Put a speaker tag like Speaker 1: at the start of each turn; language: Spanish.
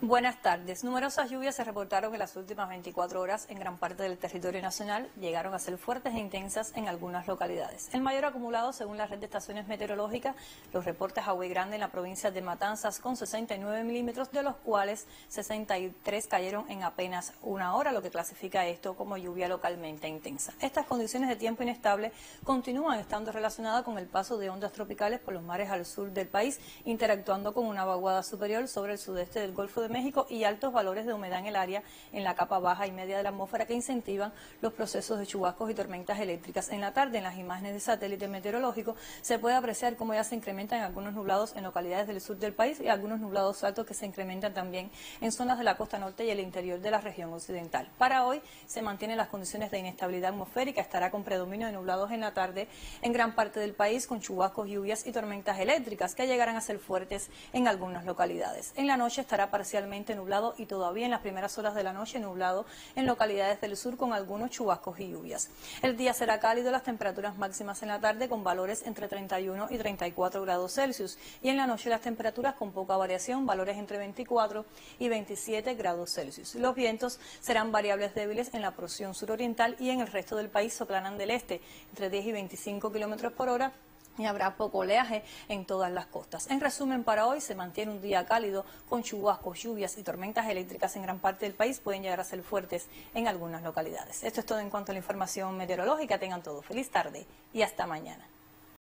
Speaker 1: Buenas tardes. Numerosas lluvias se reportaron en las últimas 24 horas en gran parte del territorio nacional. Llegaron a ser fuertes e intensas en algunas localidades. El mayor acumulado, según la red de estaciones meteorológicas, los reportes a Grande en la provincia de Matanzas con 69 milímetros, de los cuales 63 cayeron en apenas una hora, lo que clasifica esto como lluvia localmente intensa. Estas condiciones de tiempo inestable continúan estando relacionadas con el paso de ondas tropicales por los mares al sur del país, interactuando con una vaguada superior sobre el sudeste del Golfo de México y altos valores de humedad en el área en la capa baja y media de la atmósfera que incentivan los procesos de chubascos y tormentas eléctricas. En la tarde, en las imágenes de satélite meteorológico, se puede apreciar cómo ya se incrementan algunos nublados en localidades del sur del país y algunos nublados altos que se incrementan también en zonas de la costa norte y el interior de la región occidental. Para hoy se mantienen las condiciones de inestabilidad atmosférica, estará con predominio de nublados en la tarde en gran parte del país con chubascos, lluvias y tormentas eléctricas que llegarán a ser fuertes en algunas localidades. En la noche estará nublado y todavía en las primeras horas de la noche nublado en localidades del sur con algunos chubascos y lluvias. El día será cálido, las temperaturas máximas en la tarde con valores entre 31 y 34 grados Celsius y en la noche las temperaturas con poca variación, valores entre 24 y 27 grados Celsius. Los vientos serán variables débiles en la porción suroriental y en el resto del país soplanan del este entre 10 y 25 kilómetros por hora y habrá poco oleaje en todas las costas. En resumen, para hoy se mantiene un día cálido con chubascos, lluvias y tormentas eléctricas en gran parte del país. Pueden llegar a ser fuertes en algunas localidades. Esto es todo en cuanto a la información meteorológica. Tengan todo feliz tarde y hasta mañana.